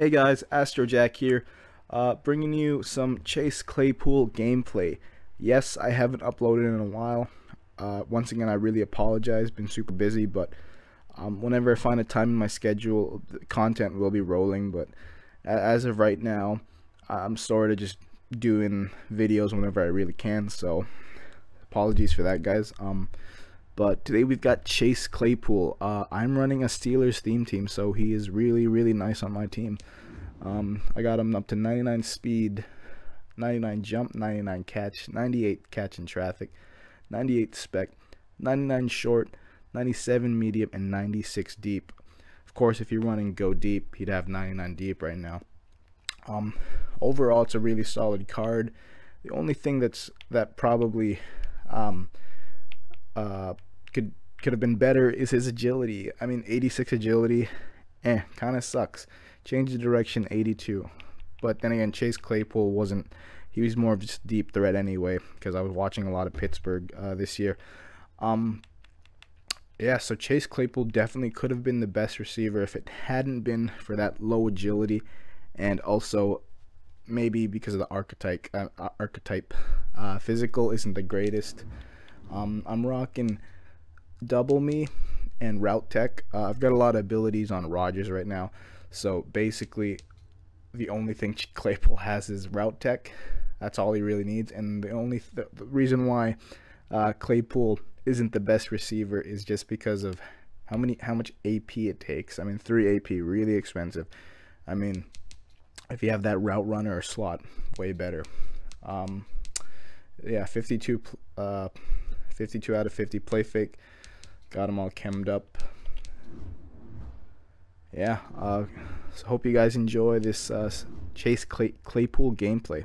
Hey guys, Astrojack here, uh, bringing you some Chase Claypool gameplay. Yes, I haven't uploaded in a while. Uh, once again, I really apologize. Been super busy, but um, whenever I find a time in my schedule, the content will be rolling. But as of right now, I'm sort of just doing videos whenever I really can. So apologies for that, guys. Um, but today we've got Chase Claypool. Uh, I'm running a Steelers theme team, so he is really, really nice on my team. Um, I got him up to 99 speed, 99 jump, 99 catch, 98 catch in traffic, 98 spec, 99 short, 97 medium, and 96 deep. Of course, if you're running go deep, he'd have 99 deep right now. Um, overall, it's a really solid card. The only thing that's that probably um, uh, could could have been better is his agility. I mean, 86 agility, eh, kind of sucks. Change the direction, 82. But then again, Chase Claypool wasn't. He was more of just deep threat anyway, because I was watching a lot of Pittsburgh uh, this year. Um, yeah, so Chase Claypool definitely could have been the best receiver if it hadn't been for that low agility, and also maybe because of the archetype. Uh, archetype, uh, physical isn't the greatest. Um, I'm rocking double me and route tech. Uh, I've got a lot of abilities on Rogers right now, so basically, the only thing Claypool has is route tech. That's all he really needs, and the only th- the reason why uh, Claypool isn't the best receiver is just because of how many how much AP it takes. I mean, three AP really expensive. I mean, if you have that route runner or slot, way better. Um, yeah, 52 uh, 52 out of 50 play fake. Got them all chemmed up. Yeah, uh, so hope you guys enjoy this uh, Chase Clay- Claypool gameplay.